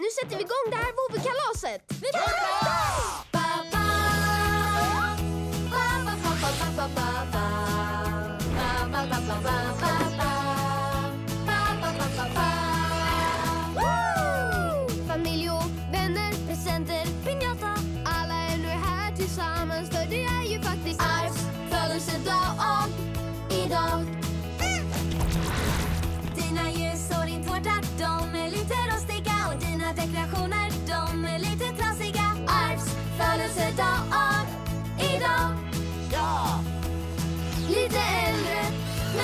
Nu sätter vi igång det här vovvekalaset! Vi ba. Familj och vänner, presenter, pinjata Alla är nu här tillsammans för det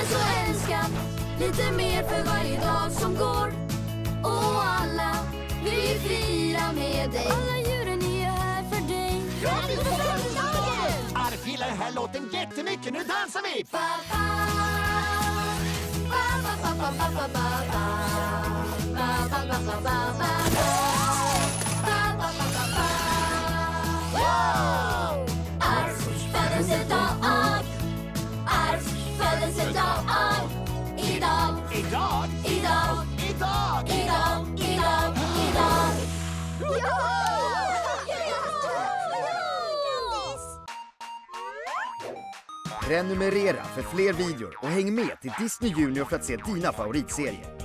men så älskad. Lite mer för varje dag som går. Och alla vill fira med dig. Alla djuren är här för dig. Grattis på födelsedagen! Arf gillar den här låten jättemycket. Nu dansar vi! Ba, ba. Ba, ba, ba, ba, ba, ba, ba, ba. Ba, ba, ba, födelsedag. Idag, Idag, idag, idag! idag, idag, idag. Prenumerera för fler videor och häng med till Disney Junior för att se dina favoritserier.